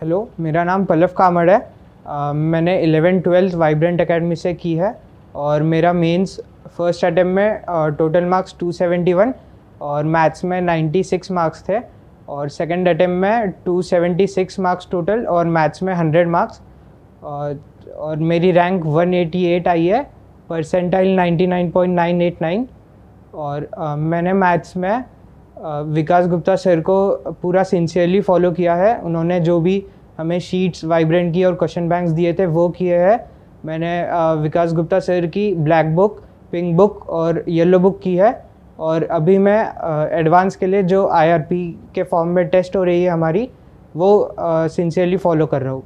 Hello मेरा नाम पल्लव कामड़ है। अ, मैंने 11 ट्वेल्थ वाइब्रेंट एकेडमी से की है और मेरा मेंस फ़र्स्ट अटैम्प में टोटल मार्क्स 271 और मैथ्स में 96 मार्क्स थे और सेकंड अटेम्प्ट में 276 मार्क्स टोटल और मैथ्स में 100 मार्क्स। और और मेरी रैंक 188 आई है परसेंटाइल 99.989 और अ, मैंने मैथ्स में विकास गुप्ता सर को पूरा सिंसियरली फॉलो किया है। उन्होंने जो भी हमें शीट्स वाइब्रेंट की और क्वेश्चन बैंक्स दिए थे, वो किए हैं। मैंने विकास गुप्ता सर की ब्लैक बुक पिंक बुक और येलो बुक की है। और अभी मैं एडवांस के लिए जो आईआरपी के फॉर्म में टेस्ट हो रही है हमारी, वो सिंसियरली फॉलो कर रहा हूँ।